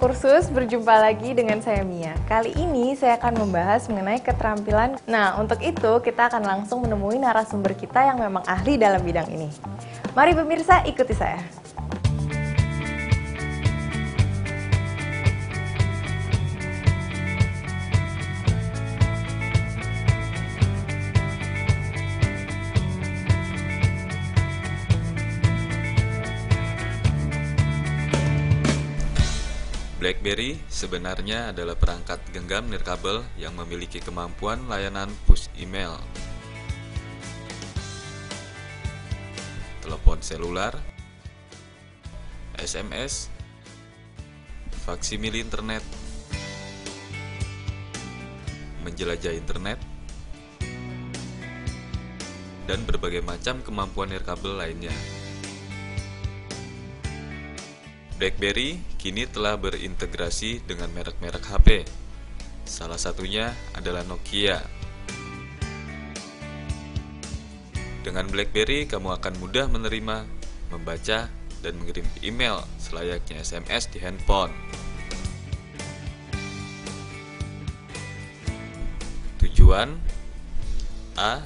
kursus, berjumpa lagi dengan saya Mia. Kali ini saya akan membahas mengenai keterampilan. Nah, untuk itu kita akan langsung menemui narasumber kita yang memang ahli dalam bidang ini. Mari pemirsa, ikuti saya. BlackBerry sebenarnya adalah perangkat genggam nirkabel yang memiliki kemampuan layanan push email, telepon selular, SMS, faksimil internet, menjelajah internet, dan berbagai macam kemampuan nirkabel lainnya. BlackBerry kini telah berintegrasi dengan merek-merek HP. Salah satunya adalah Nokia. Dengan BlackBerry, kamu akan mudah menerima, membaca, dan mengirim email selayaknya SMS di handphone. Tujuan A.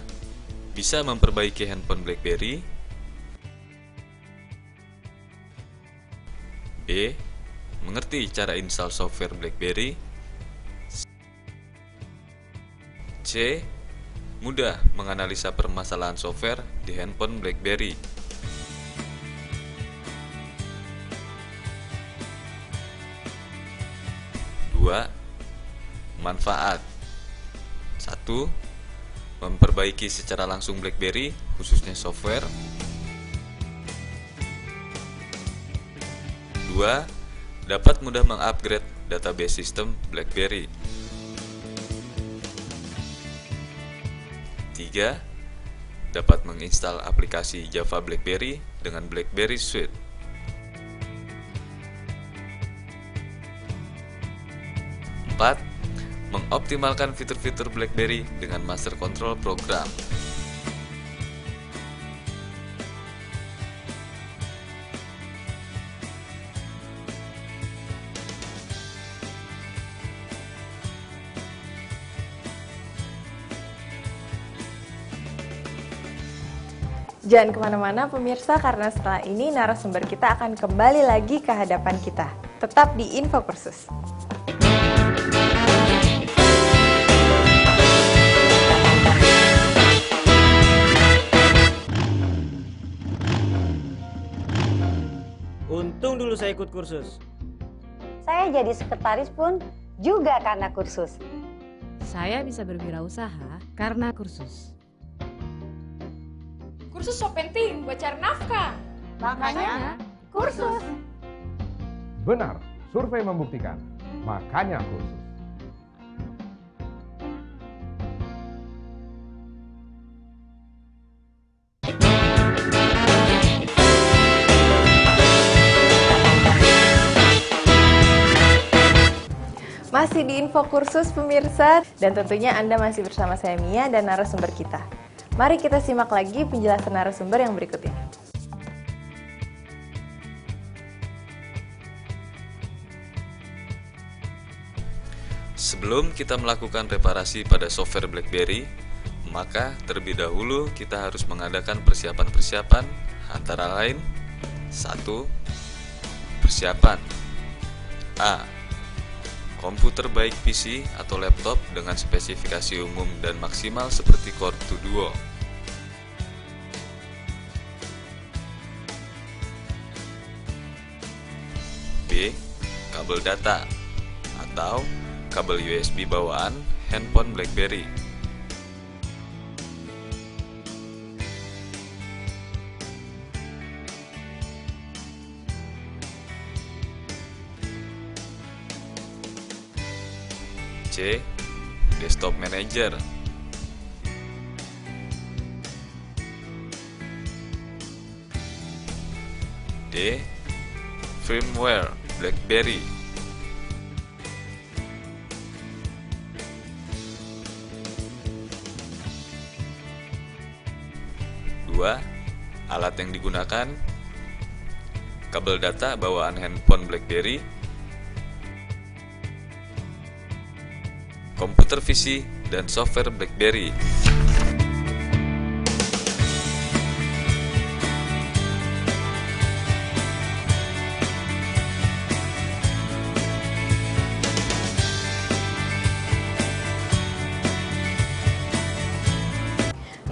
Bisa memperbaiki handphone BlackBerry Mengerti cara install software BlackBerry C. Mudah menganalisa permasalahan software di handphone BlackBerry Dua, Manfaat 1. Memperbaiki secara langsung BlackBerry, khususnya software 2. Dapat mudah mengupgrade database sistem BlackBerry. 3. Dapat menginstal aplikasi Java BlackBerry dengan BlackBerry Suite. 4. Mengoptimalkan fitur-fitur BlackBerry dengan master control program. Jangan ke mana-mana pemirsa karena setelah ini narasumber kita akan kembali lagi ke hadapan kita. Tetap di Info Kursus. Untung dulu saya ikut kursus. Saya jadi sekretaris pun juga karena kursus. Saya bisa berwirausaha karena kursus. Kursus so penting buat cari nafkah. Makanya kursus. Benar, survei membuktikan. Makanya kursus. Masih di Info Kursus pemirsa dan tentunya Anda masih bersama saya Mia dan narasumber kita. Mari kita simak lagi penjelasan narasumber yang berikut ini. Sebelum kita melakukan reparasi pada software BlackBerry, maka terlebih dahulu kita harus mengadakan persiapan-persiapan antara lain 1. Persiapan A. Komputer baik PC atau laptop dengan spesifikasi umum dan maksimal seperti Core 2 Duo. B. Kabel data atau kabel USB bawaan handphone BlackBerry. C. Desktop Manager D. Firmware BlackBerry Dua, alat yang digunakan kabel data bawaan handphone BlackBerry komputer visi, dan software BlackBerry.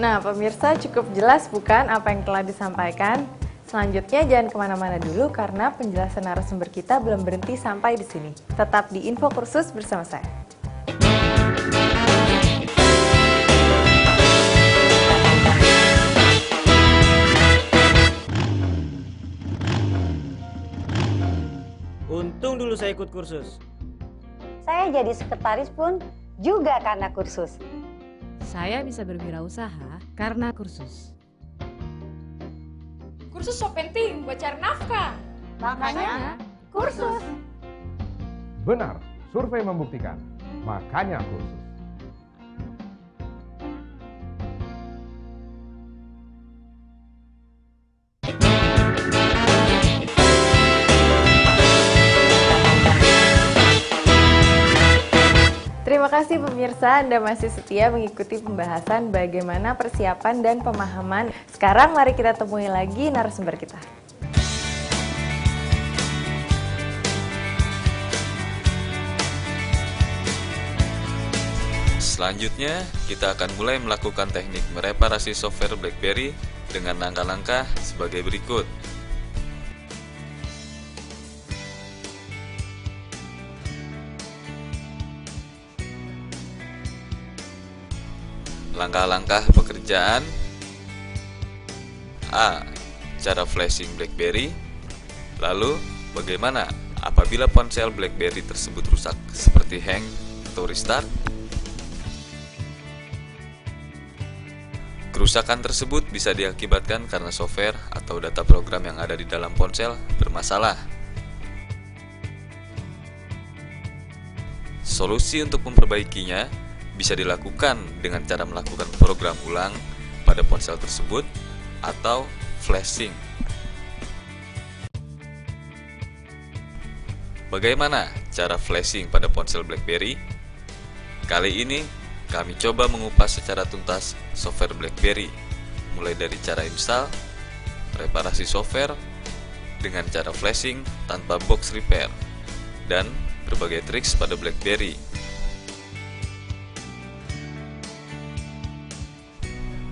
Nah, pemirsa cukup jelas bukan apa yang telah disampaikan? Selanjutnya jangan ke mana-mana dulu karena penjelasan narasumber kita belum berhenti sampai di sini. Tetap di Info Kursus bersama saya. Untung dulu saya ikut kursus. Saya jadi sekretaris pun juga karena kursus. Saya bisa berwirausaha karena kursus. Kursus so penting buat cari nafkah. Makanya kursus. Benar, survei membuktikan. Makanya kursus. Terima kasih pemirsa, Anda masih setia mengikuti pembahasan bagaimana persiapan dan pemahaman. Sekarang mari kita temui lagi narasumber kita. Selanjutnya, kita akan mulai melakukan teknik mereparasi software BlackBerry dengan langkah-langkah sebagai berikut. Langkah-langkah pekerjaan A. Cara flashing BlackBerry Lalu, bagaimana apabila ponsel BlackBerry tersebut rusak seperti hang atau restart? Kerusakan tersebut bisa diakibatkan karena software atau data program yang ada di dalam ponsel bermasalah. Solusi untuk memperbaikinya bisa dilakukan dengan cara melakukan program ulang pada ponsel tersebut atau flashing. Bagaimana cara flashing pada ponsel BlackBerry? Kali ini kami coba mengupas secara tuntas software BlackBerry, mulai dari cara install, reparasi software, dengan cara flashing tanpa box repair, dan berbagai triks pada BlackBerry.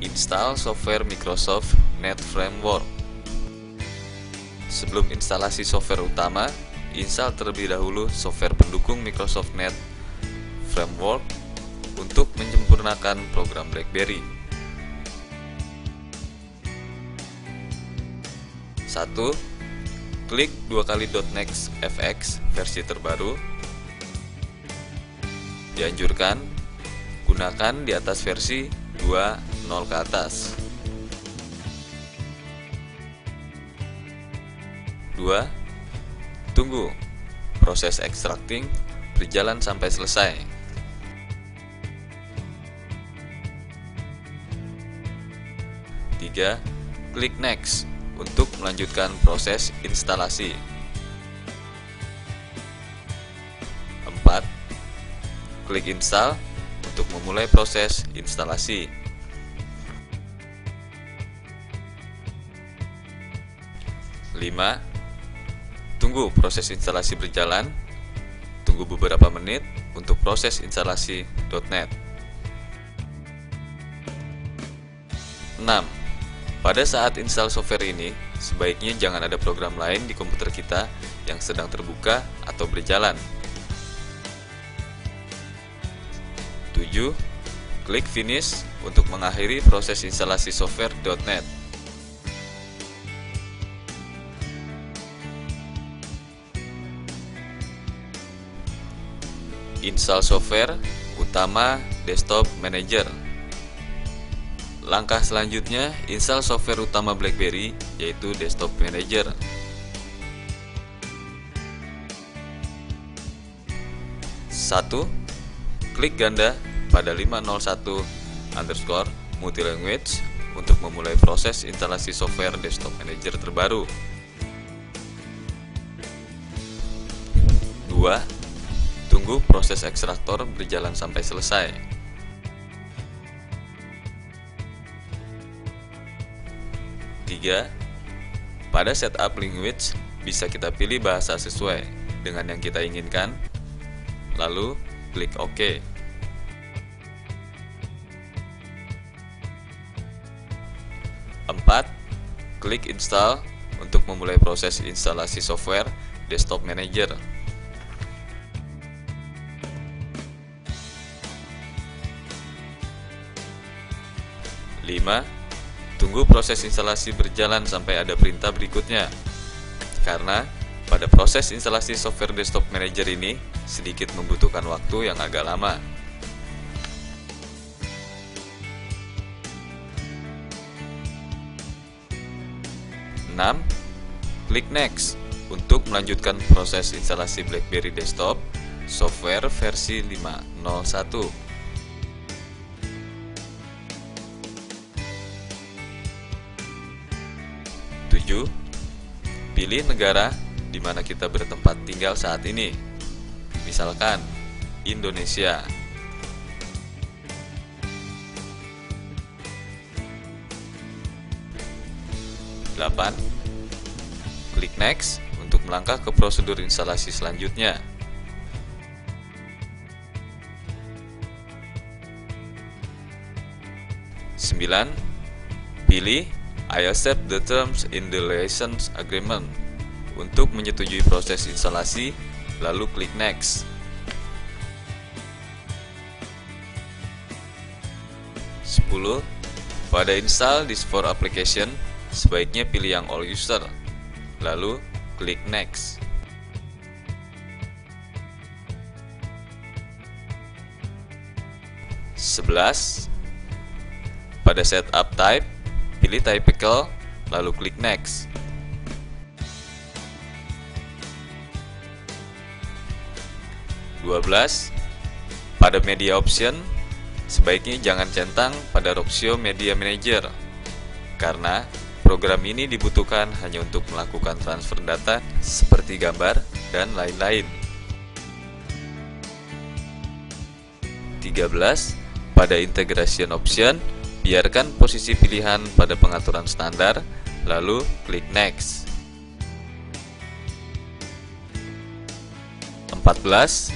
Install software Microsoft Net Framework. Sebelum instalasi software utama, install terlebih dahulu software pendukung Microsoft Net Framework untuk menyempurnakan program BlackBerry. 1. Klik dua kali .next fx versi terbaru. Dianjurkan gunakan di atas versi 2.0 ke atas. 2. Tunggu proses extracting berjalan sampai selesai. 3. Klik Next untuk melanjutkan proses instalasi. 4. Klik Install untuk memulai proses instalasi. 5. Tunggu proses instalasi berjalan. Tunggu beberapa menit untuk proses instalasi .NET. 6. Pada saat install software ini, sebaiknya jangan ada program lain di komputer kita yang sedang terbuka atau berjalan. 7. Klik Finish untuk mengakhiri proses instalasi software .NET. Install software utama Desktop Manager. Langkah selanjutnya, install software utama BlackBerry yaitu Desktop Manager. Satu, klik ganda pada 501 underscore multilanguage untuk memulai proses instalasi software Desktop Manager terbaru. 2. Tunggu proses ekstraktor berjalan sampai selesai. Tiga, pada setup language bisa kita pilih bahasa sesuai dengan yang kita inginkan, lalu klik OK. 4. Klik install untuk memulai proses instalasi software Desktop Manager. Lima, tunggu proses instalasi berjalan sampai ada perintah berikutnya. Karena pada proses instalasi software Desktop Manager ini sedikit membutuhkan waktu yang agak lama. 6. Klik Next untuk melanjutkan proses instalasi BlackBerry Desktop software versi 5.01. Tujuh, pilih negara di mana kita bertempat tinggal saat ini. Misalkan Indonesia. 8. Klik Next untuk melangkah ke prosedur instalasi selanjutnya. Sembilan, pilih I accept the terms in the license agreement untuk menyetujui proses instalasi, lalu klik Next. 10. Pada install this for application, sebaiknya pilih yang all user, lalu klik next. Sebelas, pada setup type, pilih typical, lalu klik next. Pada media option, sebaiknya jangan centang pada Roxio Media Manager, karena Program ini dibutuhkan hanya untuk melakukan transfer data seperti gambar dan lain-lain. 13. Pada integration option, biarkan posisi pilihan pada pengaturan standar, lalu klik next. 14.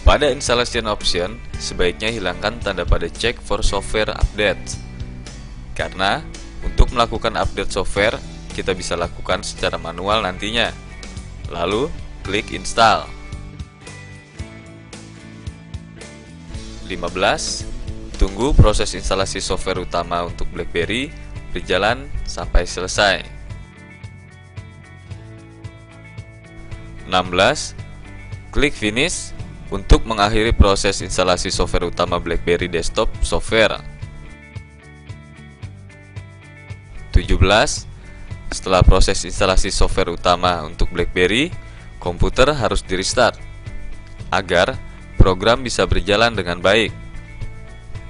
Pada installation option, sebaiknya hilangkan tanda pada check for software update. Karena untuk melakukan update software, kita bisa lakukan secara manual nantinya. Lalu, klik install. 15. Tunggu proses instalasi software utama untuk BlackBerry berjalan sampai selesai. 16. Klik finish untuk mengakhiri proses instalasi software utama BlackBerry Desktop Software. 17 setelah proses instalasi software utama untuk BlackBerry, komputer harus di restart agar program bisa berjalan dengan baik.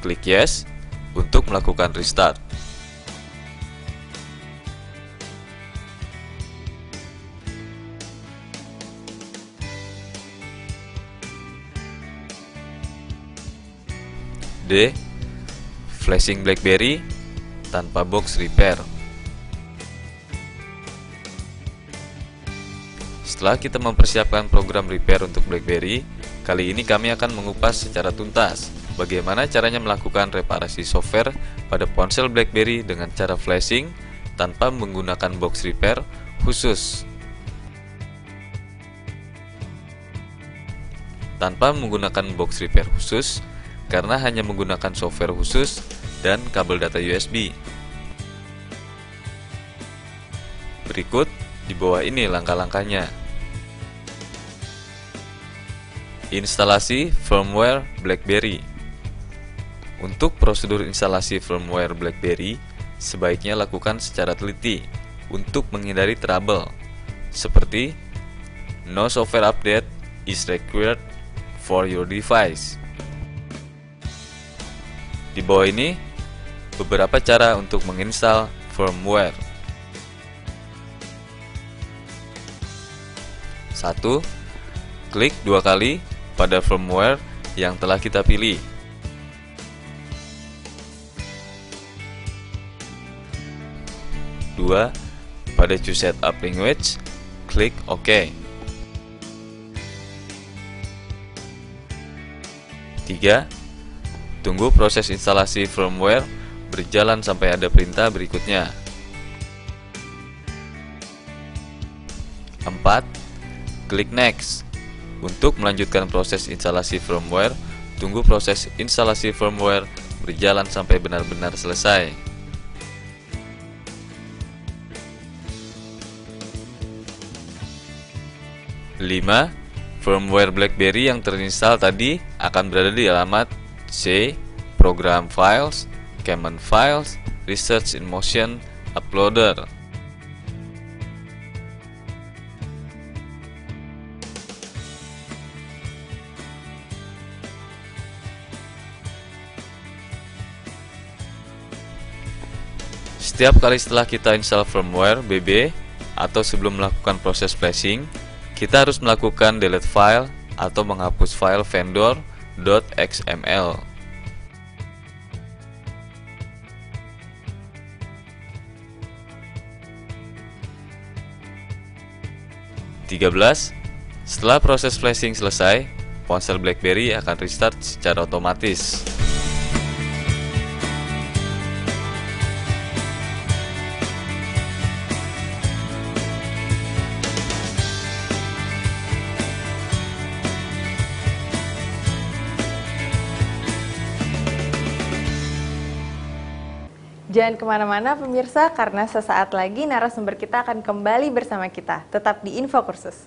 Klik yes untuk melakukan restart. D. Flashing BlackBerry tanpa box repair. Setelah kita mempersiapkan program repair untuk BlackBerry, kali ini kami akan mengupas secara tuntas bagaimana caranya melakukan reparasi software pada ponsel BlackBerry dengan cara flashing tanpa menggunakan box repair khusus. Tanpa menggunakan box repair khusus, karena hanya menggunakan software khusus dan kabel data USB. Berikut di bawah ini langkah-langkahnya. Instalasi firmware BlackBerry. Untuk prosedur instalasi firmware BlackBerry, sebaiknya lakukan secara teliti untuk menghindari trouble, seperti no software update is required for your device. Di bawah ini, beberapa cara untuk menginstal firmware. 1. Klik dua kali pada firmware yang telah kita pilih. Dua, pada Choose Setup Language, klik OK. 3. Tunggu proses instalasi firmware berjalan sampai ada perintah berikutnya. 4. Klik Next. Untuk melanjutkan proses instalasi firmware, tunggu proses instalasi firmware berjalan sampai benar-benar selesai. 5 Firmware BlackBerry yang terinstall tadi akan berada di alamat C, Program Files, Common Files, Research in Motion, Uploader. Setiap kali setelah kita install firmware BB atau sebelum melakukan proses flashing, kita harus melakukan delete file atau menghapus file vendor.xml. Setelah proses flashing selesai, ponsel BlackBerry akan restart secara otomatis. Jangan ke mana-mana pemirsa, karena sesaat lagi narasumber kita akan kembali bersama kita. Tetap di Info Kursus.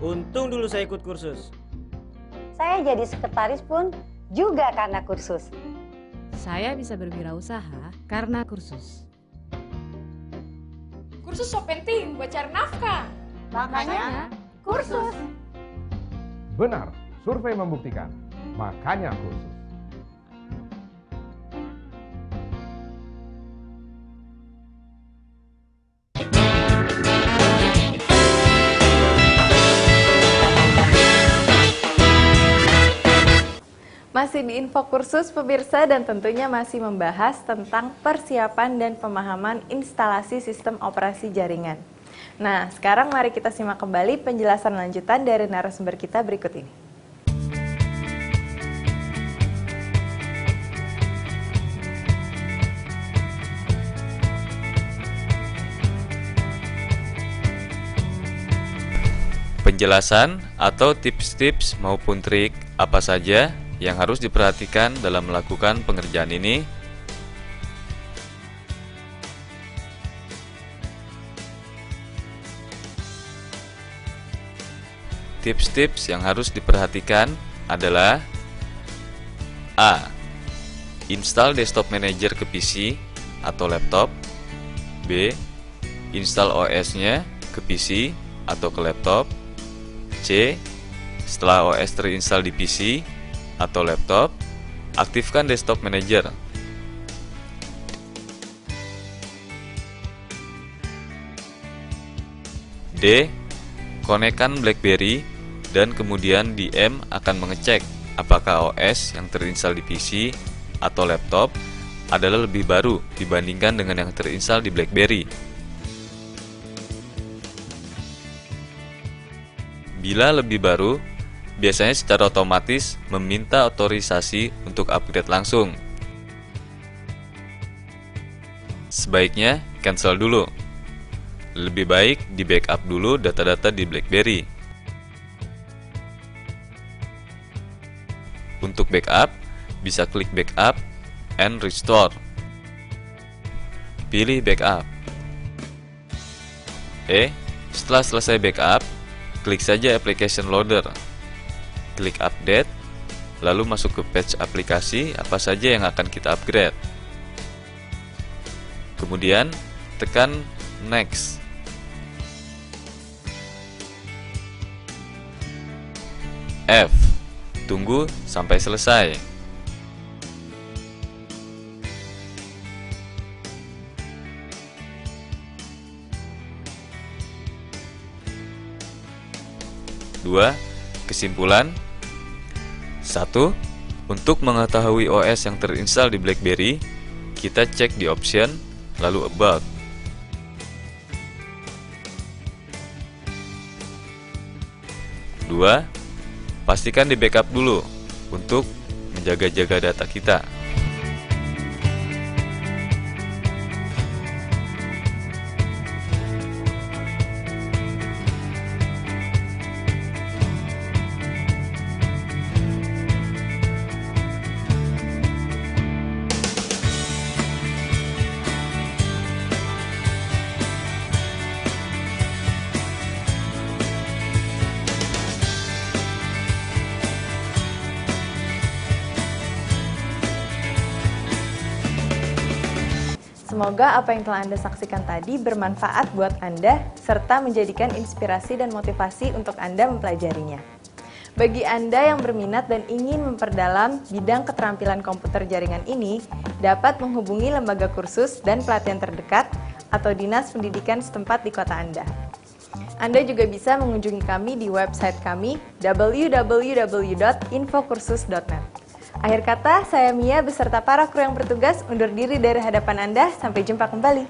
Untung dulu saya ikut kursus. Saya jadi sekretaris pun juga karena kursus. Saya bisa berwirausaha karena kursus. Kursus so penting buat cari nafkah. Makanya kursus. Benar, survei membuktikan. Makanya kursus. Masih di Info Kursus pemirsa dan tentunya masih membahas tentang persiapan dan pemahaman instalasi sistem operasi jaringan. Nah, sekarang mari kita simak kembali penjelasan lanjutan dari narasumber kita berikut ini. Penjelasan atau tips-tips maupun trik apa saja yang harus diperhatikan dalam melakukan pengerjaan ini Tips-tips yang harus diperhatikan adalah A. Install desktop manager ke PC atau laptop B. Install OS-nya ke PC atau ke laptop C. Setelah OS terinstall di PC atau laptop, aktifkan desktop manager. D. Konekkan BlackBerry dan kemudian DM akan mengecek apakah OS yang terinstall di PC atau laptop adalah lebih baru dibandingkan dengan yang terinstall di BlackBerry. Bila lebih baru, biasanya secara otomatis meminta otorisasi untuk upgrade langsung. Sebaiknya cancel dulu. Lebih baik di backup dulu data-data di BlackBerry. Untuk backup, bisa klik backup and restore. Pilih backup. Eh, setelah selesai backup, klik saja application loader klik update, lalu masuk ke page aplikasi apa saja yang akan kita upgrade. Kemudian tekan next. F. Tunggu sampai selesai. Dua, kesimpulan 1. Untuk mengetahui OS yang terinstal di BlackBerry, kita cek di option, lalu About. Dua, pastikan di backup dulu untuk menjaga-jaga data kita. Semoga apa yang telah Anda saksikan tadi bermanfaat buat Anda serta menjadikan inspirasi dan motivasi untuk Anda mempelajarinya. Bagi Anda yang berminat dan ingin memperdalam bidang keterampilan komputer jaringan ini, dapat menghubungi lembaga kursus dan pelatihan terdekat atau dinas pendidikan setempat di kota Anda. Anda juga bisa mengunjungi kami di website kami www.infokursus.net. Akhir kata, saya Mia beserta para kru yang bertugas undur diri dari hadapan Anda. Sampai jumpa kembali.